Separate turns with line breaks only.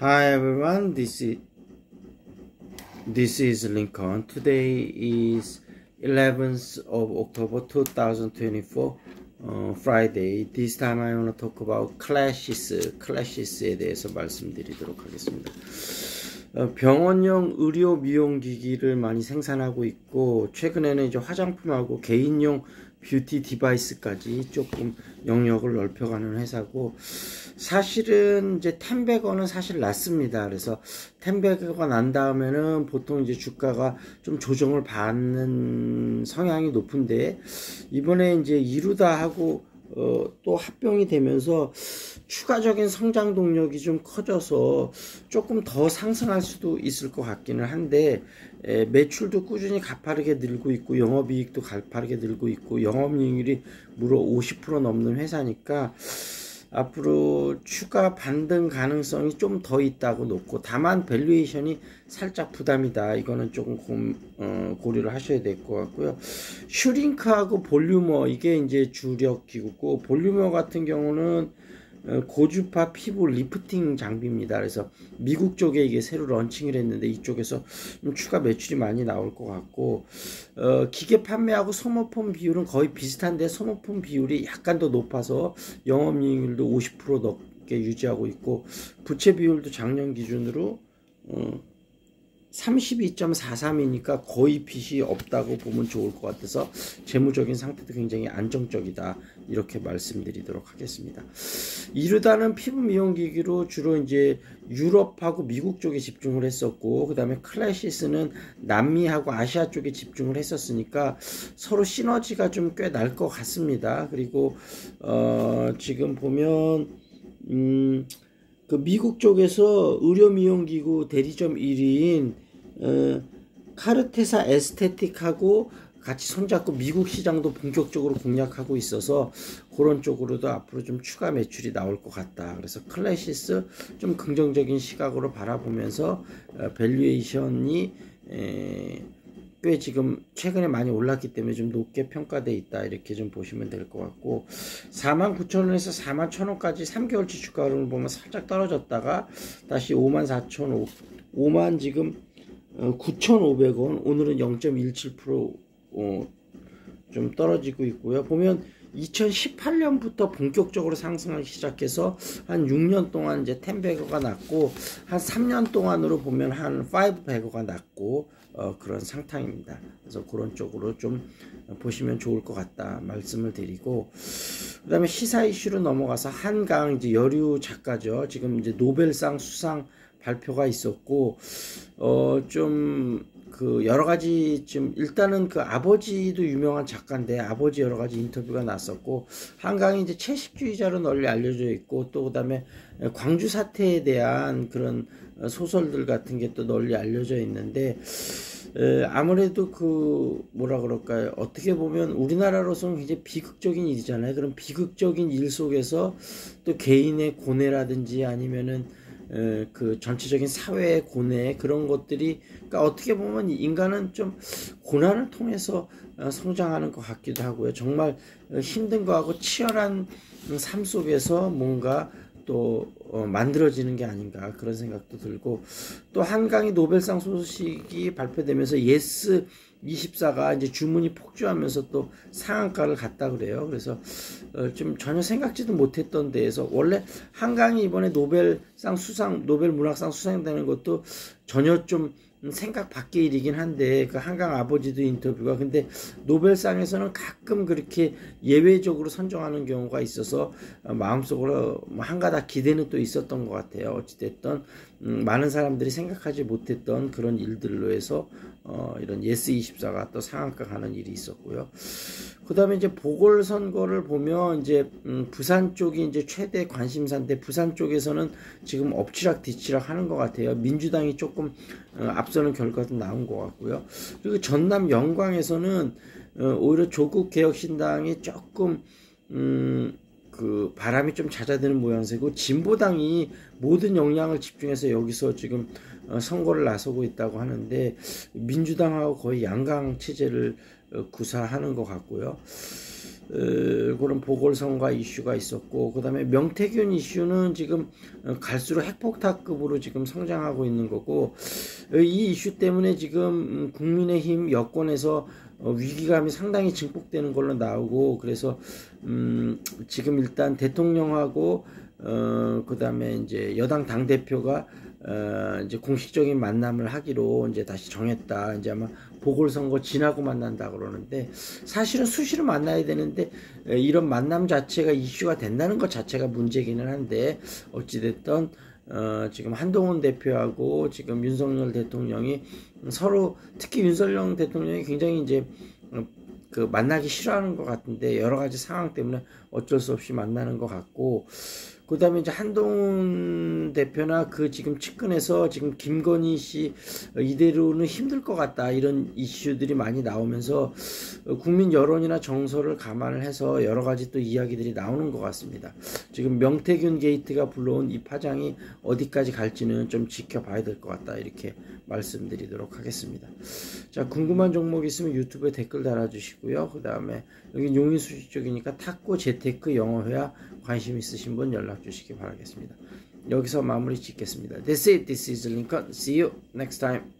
Hi everyone, this is this is Lincoln. Today is 11th of October 2024, uh, Friday. This time I want to talk about clashes, clashes에 대해서 말씀드리도록 하겠습니다. 어, 병원용 의료 미용 기기를 많이 생산하고 있고 최근에는 이제 화장품하고 개인용 뷰티 디바이스까지 조금 영역을 넓혀가는 회사고 사실은 이제 텐베거는 사실 낮습니다. 그래서 텐베거가 난 다음에는 보통 이제 주가가 좀 조정을 받는 성향이 높은데 이번에 이제 이루다 하고 어, 또 합병이 되면서 추가적인 성장 동력이 좀 커져서 조금 더 상승할 수도 있을 것 같기는 한데 에, 매출도 꾸준히 가파르게 늘고 있고 영업이익도 가파르게 늘고 있고 영업이익률이 무려 50% 넘는 회사니까 앞으로 추가 반등 가능성이 좀 더 있다고 놓고 다만 valuation이 살짝 부담이다. 이거는 조금 고, 어, 고려를 하셔야 될 것 같고요. 슈링크하고 볼뉴머 이게 이제 주력 기구고 볼뉴머 같은 경우는 어, 고주파 피부 리프팅 장비입니다. 그래서 미국 쪽에 이게 새로 launching을 했는데 이쪽에서 좀 추가 매출이 많이 나올 것 같고 어, 기계 판매하고 소모품 비율은 거의 비슷한데 소모품 비율이 약간 더 높아서 영업이익률도 50% 넘게 유지하고 있고 부채 비율도 작년 기준으로 어, 32.43이니까 거의 빚이 없다고 보면 좋을 것 같아서 재무적인 상태도 굉장히 안정적이다 이렇게 말씀드리도록 하겠습니다. 이르다는 피부 미용 기기로 주로 이제 유럽하고 미국 쪽에 집중을 했었고 그 다음에 클래시스는 남미하고 아시아 쪽에 집중을 했었으니까 서로 시너지가 좀 꽤 날 것 같습니다. 그리고 어 지금 보면 음. 그 미국 쪽에서 의료 미용 기구 대리점 1위인 어, 카르테사 에스테틱하고 같이 손잡고 미국 시장도 본격적으로 공략하고 있어서 그런 쪽으로도 앞으로 좀 추가 매출이 나올 것 같다. 그래서 클래시스 좀 긍정적인 시각으로 바라보면서 어, valuation이 에, 꽤 지금 최근에 많이 올랐기 때문에 좀 높게 평가돼 있다 이렇게 좀 보시면 될 것 같고 49,000원에서 41,000원까지 3개월치 주가를 보면 살짝 떨어졌다가 다시 54,000원 5만 지금 9,500원 오늘은 0.17% 어, 좀 떨어지고 있고요 보면 2018년부터 본격적으로 상승하기 시작해서 한 6년 동안 이제 10배거가 났고 한 3년 동안으로 보면 한 5배거가 났고 어, 그런 상탕입니다. 그래서 그런 쪽으로 좀 보시면 좋을 것 같다 말씀을 드리고 그 다음에 시사 이슈로 넘어가서 한강 이제 여류 작가죠. 지금 이제 노벨상 수상 발표가 있었고 어좀 그 여러 가지 좀 일단은 그 아버지도 유명한 작가인데 아버지 여러 가지 인터뷰가 났었고 한강이 이제 채식주의자로 널리 알려져 있고 또 그다음에 광주 사태에 대한 그런 소설들 같은 게 또 널리 알려져 있는데 에, 아무래도 그 뭐라 그럴까요? 어떻게 보면 우리나라로서는 굉장히 비극적인 일이잖아요. 그럼 비극적인 일 속에서 또 개인의 고뇌라든지 아니면은 그 전체적인 사회의 고뇌 그런 것들이 그러니까 어떻게 보면 인간은 좀 고난을 통해서 어, 성장하는 것 같기도 하고요. 정말 힘든 거하고 치열한 삶 속에서 뭔가 또 어, 만들어지는 게 아닌가 그런 생각도 들고 또 한강이 노벨상 소식이 발표되면서 예스24가 이제 주문이 폭주하면서 또 상한가를 갔다 그래요. 그래서 어, 좀 전혀 생각지도 못했던 데에서 원래 한강이 이번에 노벨상 수상 노벨 문학상 수상되는 것도 전혀 좀 생각 밖의 일이긴 한데 그 한강 아버지도 인터뷰가 근데 노벨상에서는 가끔 그렇게 예외적으로 선정하는 경우가 있어서 어, 마음속으로 뭐 한가닥 기대는 또 있었던 것 같아요. 어찌됐든 음, 많은 사람들이 생각하지 못했던 그런 일들로 해서 어, 이런 예스24가 또 상한가 가는 일이 있었고요. 그 다음에 이제 보궐선거를 보면 이제 음, 부산 쪽이 이제 최대 관심사인데 부산 쪽에서는 지금 엎치락 뒤치락 하는 것 같아요. 민주당이 조금 어, 앞서는 결과도 나온 것 같고요. 그리고 전남 영광에서는 어, 오히려 조국 개혁신당이 조금 음, 그 바람이 좀 잦아드는 모양새고 진보당이 모든 역량을 집중해서 여기서 지금 어, 선거를 나서고 있다고 하는데 민주당하고 거의 양강 체제를 어, 구사하는 것 같고요. 어, 그런 보궐선거 이슈가 있었고 그 다음에 명태균 이슈는 지금 어, 갈수록 핵폭탄급으로 지금 성장하고 있는 거고 어, 이 이슈 때문에 지금 음, 국민의힘 여권에서 어, 위기감이 상당히 증폭되는 걸로 나오고 그래서 음, 지금 일단 대통령하고 어, 그 다음에 이제 여당 당 대표가 어, 이제 공식적인 만남을 하기로 이제 다시 정했다. 이제 아마 보궐선거 지나고 만난다 그러는데 사실은 수시로 만나야 되는데 이런 만남 자체가 이슈가 된다는 것 자체가 문제기는 한데 어찌됐든 어, 지금 한동훈 대표하고 지금 윤석열 대통령이 서로 특히 윤석열 대통령이 굉장히 이제 어, 그 만나기 싫어하는 것 같은데 여러 가지 상황 때문에 어쩔 수 없이 만나는 것 같고 그 다음에 이제 한동훈 대표나 그 지금 측근에서 지금 김건희 씨 이대로는 힘들 것 같다 이런 이슈들이 많이 나오면서 국민 여론이나 정서를 감안을 해서 여러 가지 또 이야기들이 나오는 것 같습니다. 지금 명태균 게이트가 불러온 이 파장이 어디까지 갈지는 좀 지켜봐야 될 것 같다 이렇게 말씀드리도록 하겠습니다. 자 궁금한 종목 있으면 유튜브에 댓글 달아주시고요. 그 다음에 여기 용인수시 쪽이니까 탁구 재테크 영어회화 관심 있으신 분 연락 주시기 바라겠습니다. 여기서 마무리 짓겠습니다. That's it. This is Lincoln. See you next time.